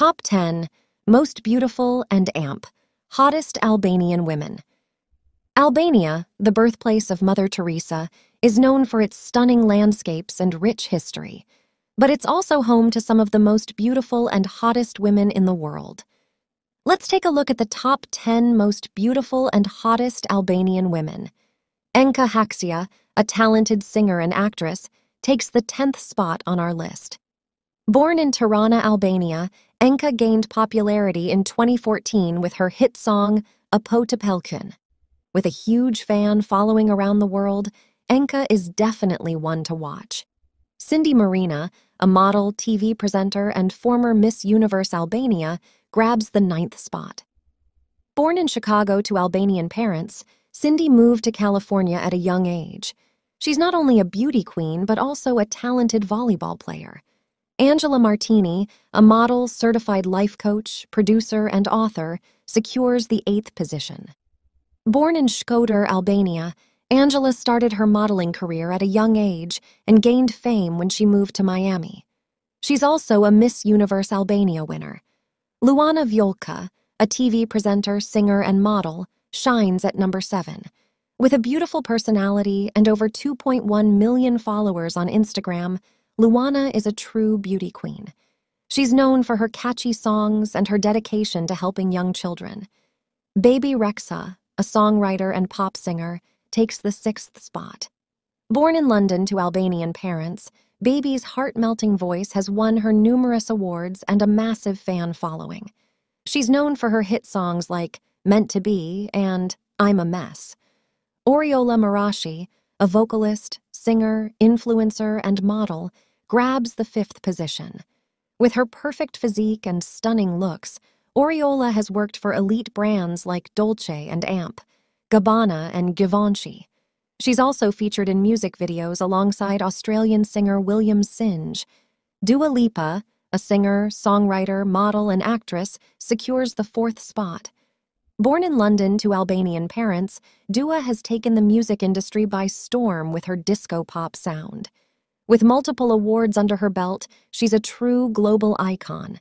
Top 10 Most Beautiful and AMP Hottest Albanian Women. Albania, the birthplace of Mother Teresa, is known for its stunning landscapes and rich history, but it's also home to some of the most beautiful and hottest women in the world. Let's take a look at the top 10 most beautiful and hottest Albanian women. Enca Haxhia, a talented singer and actress, takes the 10th spot on our list. Born in Tirana, Albania, Enca gained popularity in 2014 with her hit song, Apo të Pëlqen. With a huge fan following around the world, Enca is definitely one to watch. Cindy Marina, a model, TV presenter, and former Miss Universe Albania, grabs the ninth spot. Born in Chicago to Albanian parents, Cindy moved to California at a young age. She's not only a beauty queen, but also a talented volleyball player. Angela Martini, a model, certified life coach, producer, and author, secures the eighth position. Born in Shkodër, Albania, Angela started her modeling career at a young age and gained fame when she moved to Miami. She's also a Miss Universe Albania winner. Luana Vjollca, a TV presenter, singer, and model, shines at number seven. With a beautiful personality and over 2.1 million followers on Instagram, Luana is a true beauty queen. She's known for her catchy songs and her dedication to helping young children. Bebe Rexha, a songwriter and pop singer, takes the sixth spot. Born in London to Albanian parents, Bebe's heart melting voice has won her numerous awards and a massive fan following. She's known for her hit songs like Meant to Be and I'm a Mess. Oriola Marashi, a vocalist, singer, influencer, and model, grabs the fifth position. With her perfect physique and stunning looks, Oriola has worked for elite brands like Dolce and Amp. Gabbana, and Givenchy. She's also featured in music videos alongside Australian singer William Singe. Dua Lipa, a singer, songwriter, model, and actress, secures the fourth spot. Born in London to Albanian parents, Dua has taken the music industry by storm with her disco pop sound. With multiple awards under her belt, she's a true global icon.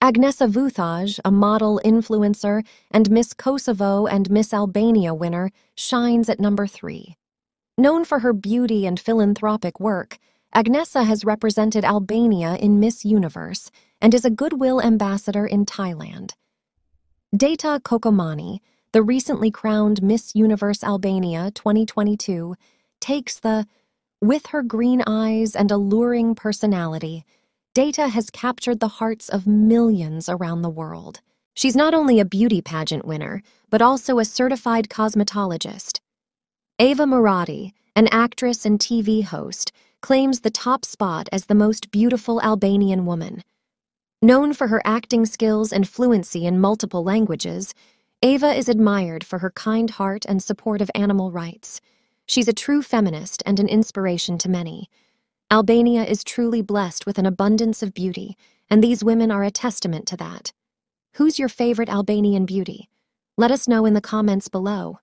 Agnesa Vuthaj, a model influencer and Miss Kosovo and Miss Albania winner, shines at number three. Known for her beauty and philanthropic work, Agnesa has represented Albania in Miss Universe and is a goodwill ambassador in Thailand. Deta Kokomani, the recently crowned Miss Universe Albania 2022, takes the with her green eyes and alluring personality, Deta has captured the hearts of millions around the world. She's not only a beauty pageant winner, but also a certified cosmetologist. Ava Murati, an actress and TV host, claims the top spot as the most beautiful Albanian woman. Known for her acting skills and fluency in multiple languages, Ava is admired for her kind heart and support of animal rights. She's a true feminist and an inspiration to many. Albania is truly blessed with an abundance of beauty, and these women are a testament to that. Who's your favorite Albanian beauty? Let us know in the comments below.